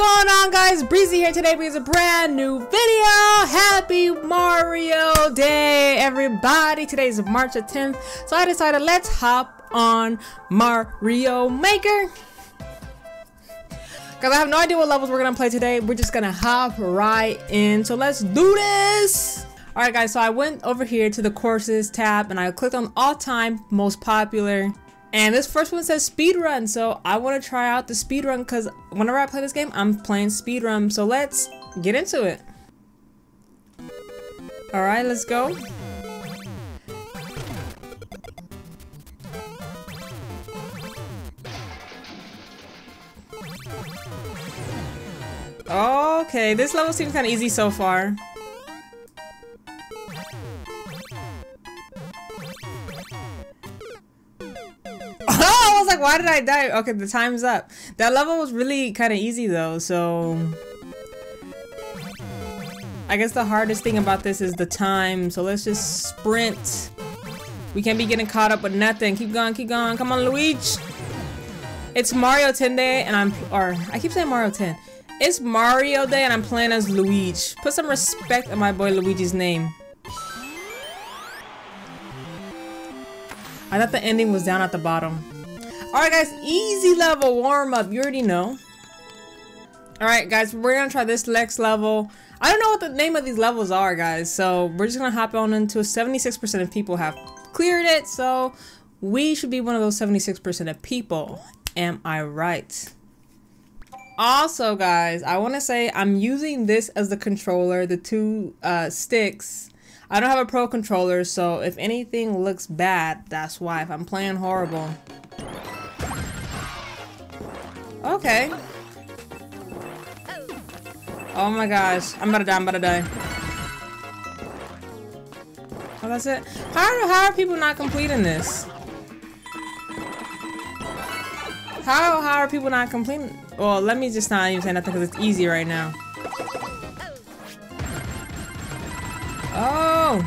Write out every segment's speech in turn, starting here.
going on guys? Breezy here today with a brand new video. Happy Mario Day everybody. Today is March the 10th. So I decided let's hop on Mario Maker. Cause I have no idea what levels we're gonna play today. We're just gonna hop right in. So let's do this. Alright guys, so I went over here to the courses tab and I clicked on all time most popular and this first one says speedrun, so I want to try out the speedrun because whenever I play this game, I'm playing speedrun. So let's get into it. Alright, let's go. Okay, this level seems kind of easy so far. Like, why did I die? Okay, the time's up. That level was really kind of easy though, so... I guess the hardest thing about this is the time, so let's just sprint. We can't be getting caught up with nothing. Keep going, keep going. Come on, Luigi. It's Mario 10 Day, and I'm... Or, I keep saying Mario 10. It's Mario Day, and I'm playing as Luigi. Put some respect on my boy Luigi's name. I thought the ending was down at the bottom. Alright guys, easy level warm up. You already know. Alright guys, we're gonna try this next level. I don't know what the name of these levels are guys, so we're just gonna hop on into 76% of people have cleared it, so we should be one of those 76% of people. Am I right? Also guys, I want to say I'm using this as the controller, the two uh, sticks. I don't have a pro controller, so if anything looks bad, that's why. If I'm playing horrible. Okay. Oh my gosh. I'm about to die. I'm about to die. Oh, that's it? How, how are people not completing this? How, how are people not completing? Well, let me just not even say nothing because it's easy right now. Oh!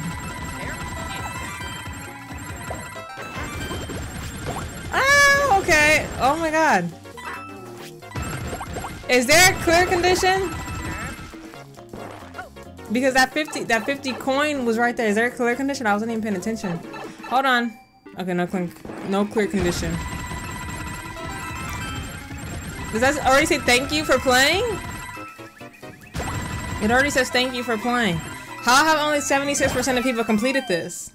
Ah, okay. Oh my god. Is there a clear condition? Because that 50 that 50 coin was right there. Is there a clear condition? I wasn't even paying attention. Hold on. Okay, no clear no clear condition. Does that already say thank you for playing? It already says thank you for playing. How have only 76% of people completed this?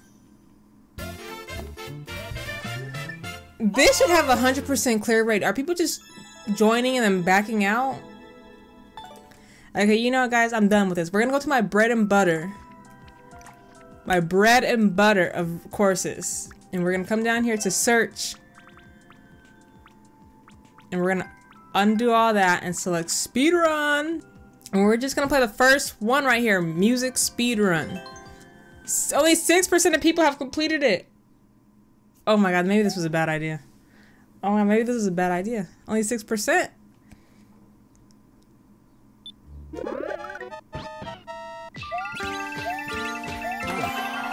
This should have a 100% clear rate. Are people just joining and then backing out. Okay, you know guys, I'm done with this. We're gonna go to my bread and butter. My bread and butter of courses. And we're gonna come down here to search. And we're gonna undo all that and select speedrun. And we're just gonna play the first one right here, music speedrun. Only 6% of people have completed it. Oh my god, maybe this was a bad idea. Oh, maybe this is a bad idea. Only 6%.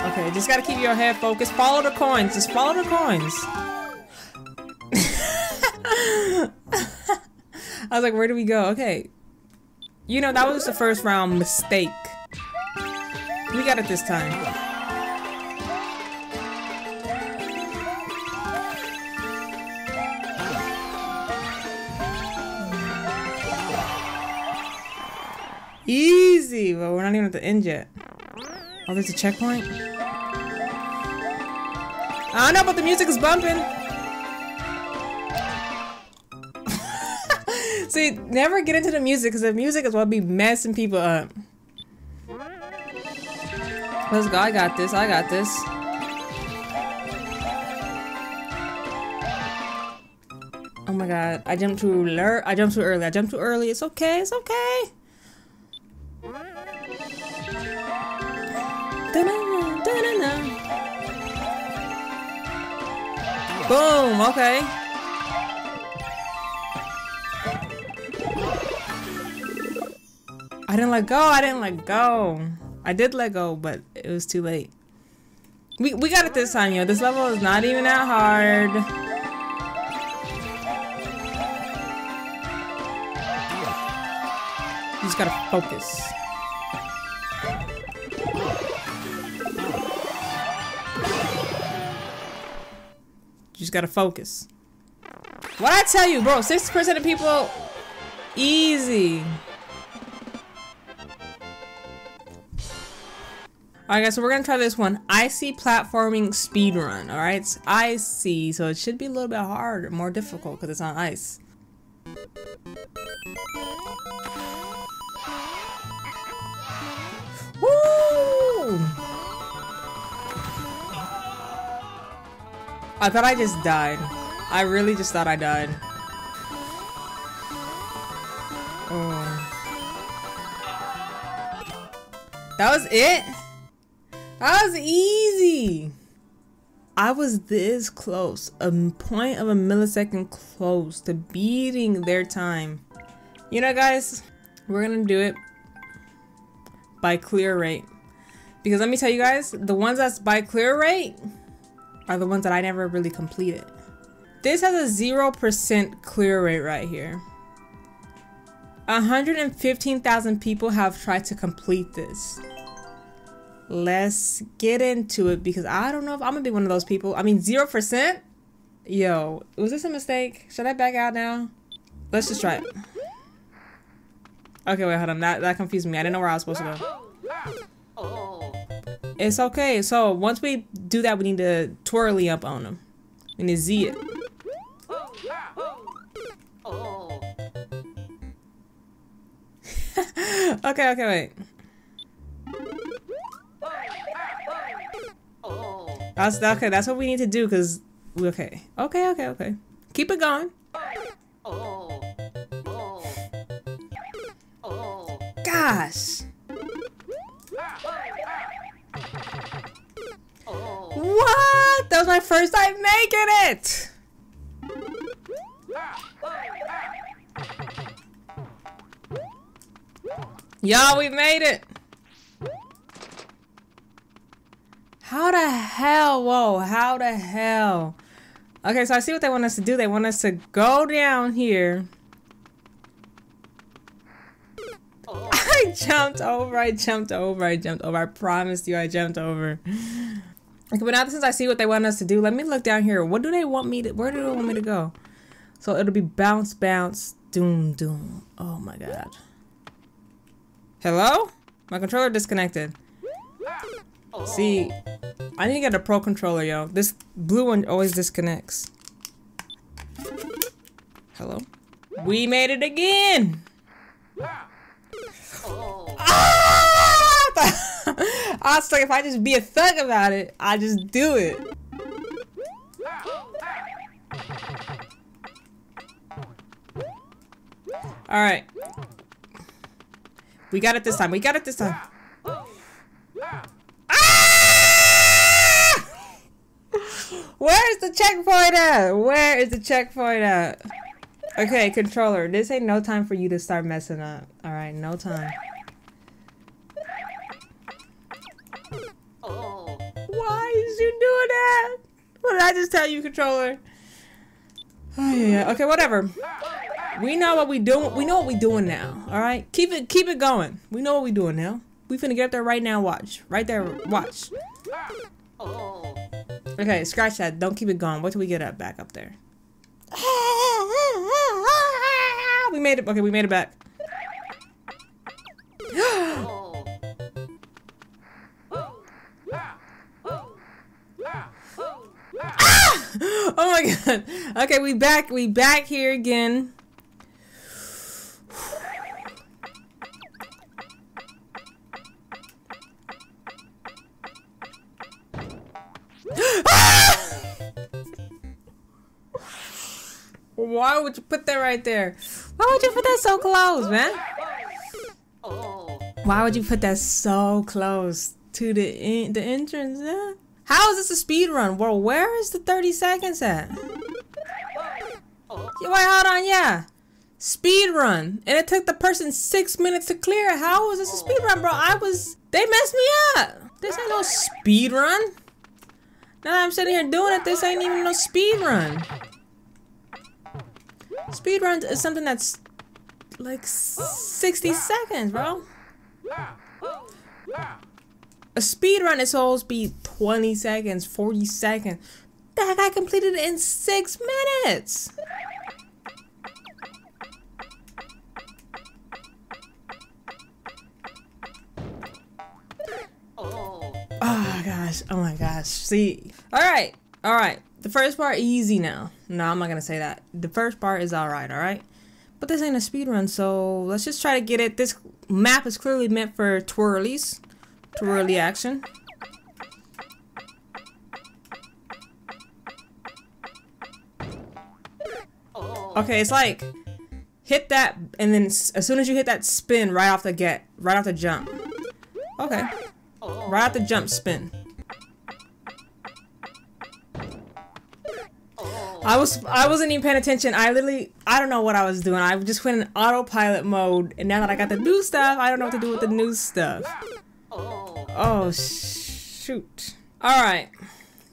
Okay, just gotta keep your head focused. Follow the coins. Just follow the coins. I was like, where do we go? Okay. You know, that was the first round mistake. We got it this time. Easy, but we're not even at the end yet. Oh, there's a checkpoint? Ah, I don't know, but the music is bumping. See, never get into the music because the music is what be messing people up. Let's go. I got this. I got this. Oh my god. I jumped too early. I jumped too early. I jumped too early. It's okay. It's okay. Boom, okay. I didn't let go, I didn't let go. I did let go, but it was too late. We, we got it this time, yo. This level is not even that hard. You just gotta focus. Just gotta focus. What I tell you, bro? 60% of people, easy. Alright guys, so we're gonna try this one. Icy platforming speed run. Alright, it's icy, so it should be a little bit harder, more difficult because it's on ice. I thought I just died. I really just thought I died. Oh. That was it? That was easy. I was this close, a point of a millisecond close to beating their time. You know, guys, we're gonna do it by clear rate. Because let me tell you guys, the ones that's by clear rate are the ones that I never really completed. This has a 0% clear rate right here. 115,000 people have tried to complete this. Let's get into it because I don't know if I'm gonna be one of those people. I mean, 0%? Yo, was this a mistake? Should I back out now? Let's just try it. Okay, wait, hold on. That, that confused me. I didn't know where I was supposed to go. It's okay. So once we do that, we need to twirly up on them. We need to Z it. okay, okay, wait. That's okay. That's what we need to do. Cause we okay, okay, okay, okay. Keep it going. Gosh. My first time making it. Y'all, we made it. How the hell? Whoa, how the hell? Okay, so I see what they want us to do. They want us to go down here. I jumped over, I jumped over, I jumped over. I promised you I jumped over. Okay, but now since I see what they want us to do, let me look down here. What do they want me to, where do they want me to go? So it'll be bounce, bounce, doom, doom. Oh my god. Hello? My controller disconnected. See, I need to get a pro controller, yo. This blue one always disconnects. Hello? We made it again! Ah! I was like, if I just be a thug about it, I just do it. Alright. We got it this time. We got it this time. Ah! Where's the checkpoint at? Where is the checkpoint at? Okay, controller. This ain't no time for you to start messing up. Alright, no time. I just tell you, controller? Oh yeah, okay, whatever. We know what we doing. We know what we doing now. All right, keep it, keep it going. We know what we doing now. We finna get up there right now. Watch, right there. Watch. Okay, scratch that. Don't keep it going. Wait till we get up back up there. We made it. Okay, we made it back. oh my god. Okay, we back. We back here again. Why would you put that right there? Why would you put that so close, man? Why would you put that so close to the the entrance? How is this a speed run? Well, where is the 30 seconds at? Yeah, wait, hold on, yeah. Speed run. And it took the person six minutes to clear. How was this a speed run, bro? I was... They messed me up. This ain't no speed run. Now that I'm sitting here doing it, this ain't even no speed run. Speed runs is something that's like 60 seconds, bro. A speed run is supposed to be 20 seconds, 40 seconds. That guy completed it in six minutes. Oh gosh, oh my gosh. See, all right, all right. The first part easy now. No, I'm not gonna say that. The first part is all right, all right. But this ain't a speed run, so let's just try to get it. This map is clearly meant for twirlies, twirly action. Okay, it's like hit that, and then as soon as you hit that spin right off the get, right off the jump. Okay. Right off the jump spin. I was I wasn't even paying attention. I literally I don't know what I was doing. I just went in autopilot mode, and now that I got the new stuff, I don't know what to do with the new stuff. Oh shoot! All right,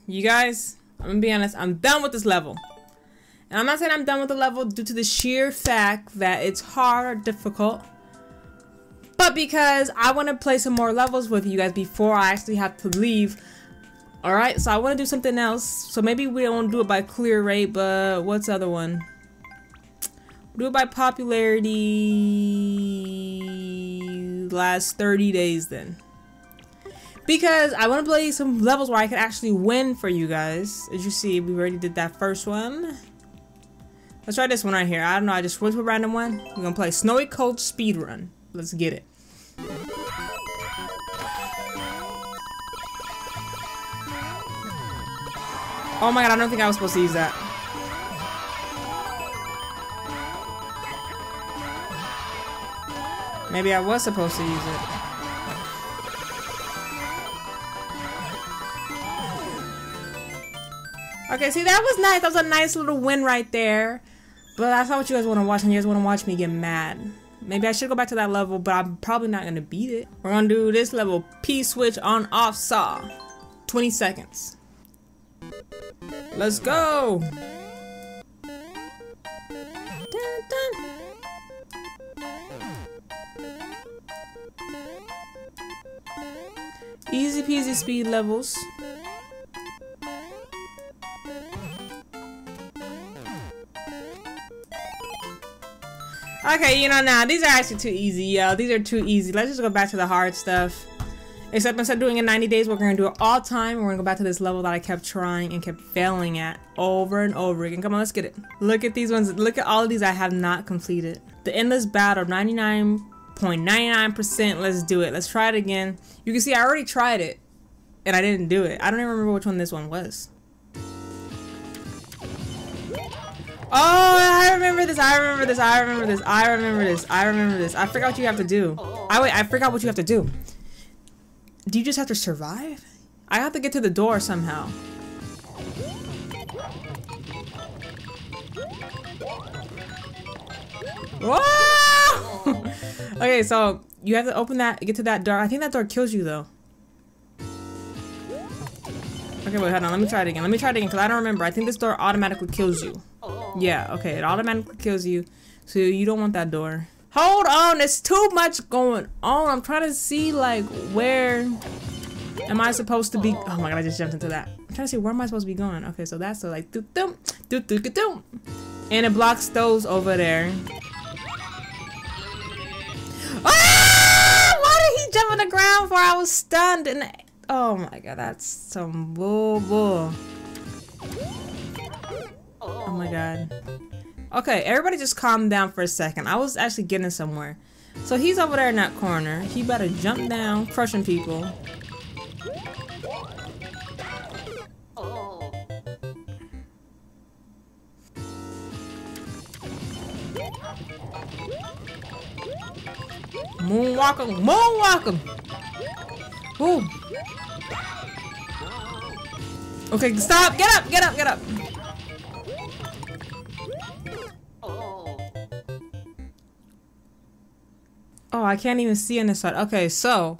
you guys. I'm gonna be honest. I'm done with this level, and I'm not saying I'm done with the level due to the sheer fact that it's hard difficult but because I want to play some more levels with you guys before I actually have to leave. Alright, so I want to do something else. So maybe we don't do it by clear rate, but what's the other one? do it by popularity last 30 days then. Because I want to play some levels where I can actually win for you guys. As you see, we already did that first one. Let's try this one right here. I don't know, I just went to a random one. We're gonna play Snowy Cold Speed Run. Let's get it. Oh my god, I don't think I was supposed to use that. Maybe I was supposed to use it. Okay, see, that was nice. That was a nice little win right there. But that's not what you guys want to watch, and you guys want to watch me get mad. Maybe I should go back to that level, but I'm probably not going to beat it. We're going to do this level, P-switch on off saw. 20 seconds. Let's go! Dun, dun. Easy peasy speed levels. Okay, you know, now these are actually too easy, yo. These are too easy. Let's just go back to the hard stuff. Except instead of doing it 90 days, we're gonna do it all time. We're gonna go back to this level that I kept trying and kept failing at over and over again. Come on, let's get it. Look at these ones. Look at all of these I have not completed. The Endless Battle, 99.99%. Let's do it. Let's try it again. You can see I already tried it and I didn't do it. I don't even remember which one this one was. Oh, remember this. I remember this. I remember this. I remember this. I remember this. I forgot what you have to do. I wait. I forgot what you have to do. Do you just have to survive? I have to get to the door somehow. Whoa! okay, so you have to open that, get to that door. I think that door kills you though. Okay, wait, hold on. Let me try it again. Let me try it again because I don't remember. I think this door automatically kills you. Yeah, okay. It automatically kills you. So you don't want that door. Hold on. There's too much going on. I'm trying to see, like, where am I supposed to be? Oh my god, I just jumped into that. I'm trying to see where am I supposed to be going. Okay, so that's so like, doo doo doo doo doo. And it blocks those over there. Ah! Why did he jump on the ground before I was stunned? And oh my god, that's some bull bull. Oh my god. Okay, everybody just calm down for a second. I was actually getting somewhere. So he's over there in that corner. He better jump down, crushing people. Moonwalk him! Moonwalk him! Okay, stop! Get up! Get up! Get up! Oh. Oh, I can't even see on this side. Okay, so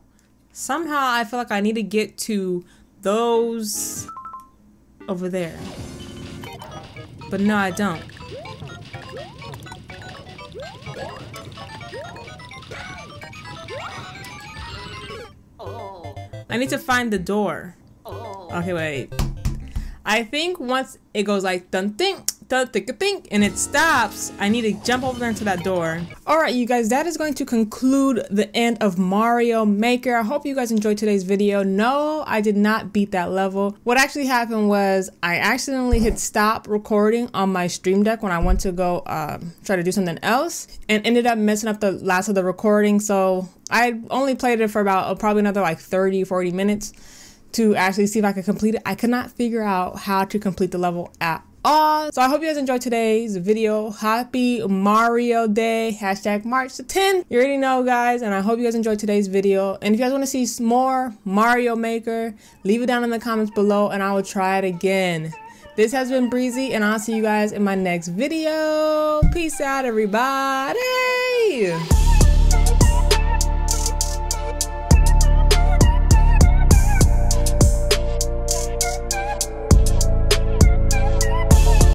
somehow I feel like I need to get to those over there. But no, I don't. I need to find the door. Okay, wait. I think once it goes like dun ding, dun ding, ding, and it stops, I need to jump over there into that door. Alright, you guys, that is going to conclude the end of Mario Maker. I hope you guys enjoyed today's video. No, I did not beat that level. What actually happened was I accidentally hit stop recording on my stream deck when I went to go um, try to do something else and ended up messing up the last of the recording. So I only played it for about uh, probably another like 30, 40 minutes to actually see if I could complete it. I could not figure out how to complete the level at So I hope you guys enjoyed today's video. Happy Mario Day. Hashtag March the 10th. You already know, guys. And I hope you guys enjoyed today's video. And if you guys want to see more Mario Maker, leave it down in the comments below and I will try it again. This has been Breezy, and I'll see you guys in my next video. Peace out, everybody.